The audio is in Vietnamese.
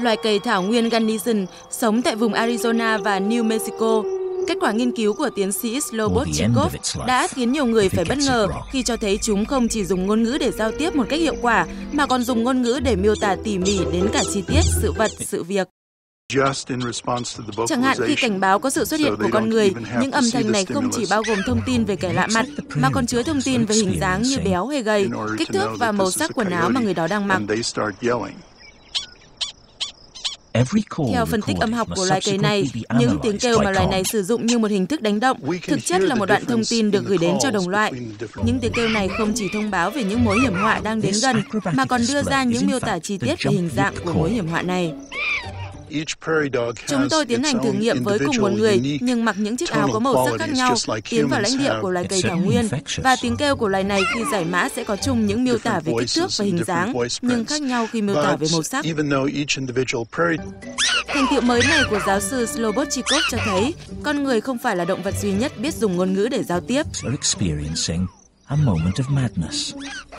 Loài cây thảo nguyên Garnison sống tại vùng Arizona và New Mexico. Kết quả nghiên cứu của tiến sĩ Slobodchikov đã khiến nhiều người phải bất ngờ khi cho thấy chúng không chỉ dùng ngôn ngữ để giao tiếp một cách hiệu quả, mà còn dùng ngôn ngữ để miêu tả tỉ mỉ đến cả chi tiết, sự vật, sự việc. Chẳng hạn khi cảnh báo có sự xuất hiện của con người, những âm thanh này không chỉ bao gồm thông tin về kẻ lạ mặt, mà còn chứa thông tin về hình dáng như béo hay gầy, kích thước và màu sắc quần áo mà người đó đang mặc. Theo phân tích âm học của loài cây này, những tiếng kêu mà loài này sử dụng như một hình thức đánh động thực chất là một đoạn thông tin được gửi đến cho đồng loại. Những tiếng kêu này không chỉ thông báo về những mối hiểm họa đang đến gần, mà còn đưa ra những miêu tả chi tiết về hình dạng của mối hiểm họa này. Chúng tôi tiến hành thử nghiệm với cùng một người, nhưng mặc những chiếc áo có màu sắc khác nhau, tiến vào lãnh địa của loài cây thảo nguyên, và tiếng kêu của loài này khi giải mã sẽ có chung những miêu tả về kích thước và hình dáng, nhưng khác nhau khi miêu tả về màu sắc. Thành tựu mới này của giáo sư Slobodchikov cho thấy con người không phải là động vật duy nhất biết dùng ngôn ngữ để giao tiếp.